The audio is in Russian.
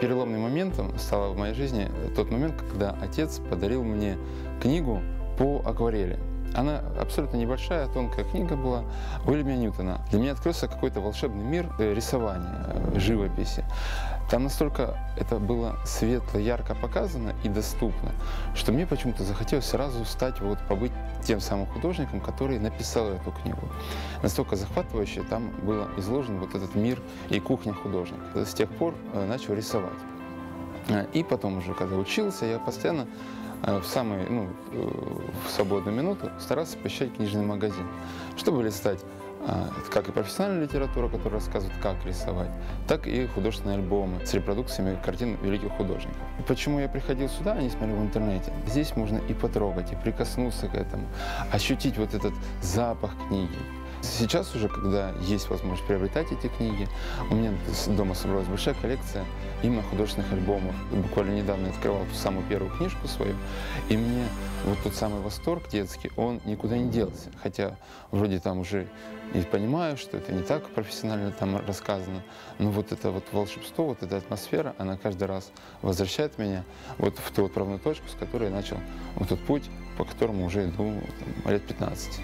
переломным моментом стало в моей жизни тот момент, когда отец подарил мне книгу по акварели. Она абсолютно небольшая, тонкая книга была Уильяма Ньютона. Для меня открылся какой-то волшебный мир э, рисования, э, живописи. Там настолько это было светло, ярко показано и доступно, что мне почему-то захотелось сразу стать, вот, побыть тем самым художником, который написал эту книгу. Настолько захватывающе там было изложен вот этот мир и кухня художника. С тех пор э, начал рисовать. И потом уже, когда учился, я постоянно в самые, ну, в свободную минуту старался посещать книжный магазин, чтобы листать а, как и профессиональная литература, которая рассказывает, как рисовать, так и художественные альбомы с репродукциями картин великих художников. Почему я приходил сюда, а не смотрел в интернете? Здесь можно и потрогать, и прикоснуться к этому, ощутить вот этот запах книги. Сейчас уже, когда есть возможность приобретать эти книги, у меня дома собралась большая коллекция именно художественных альбомов. Буквально недавно я открывал самую первую книжку свою, и мне вот тот самый восторг детский, он никуда не делся. Хотя вроде там уже и понимаю, что это не так профессионально там рассказано, но вот это вот волшебство, вот эта атмосфера, она каждый раз возвращает меня вот в ту отправную точку, с которой я начал вот тот путь, по которому уже иду там, лет 15.